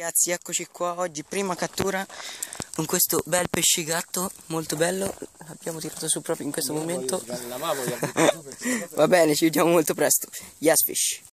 Ragazzi eccoci qua oggi prima cattura con questo bel pescigatto molto bello. L'abbiamo tirato su proprio in questo momento. va bene ci vediamo molto presto. Yes fish.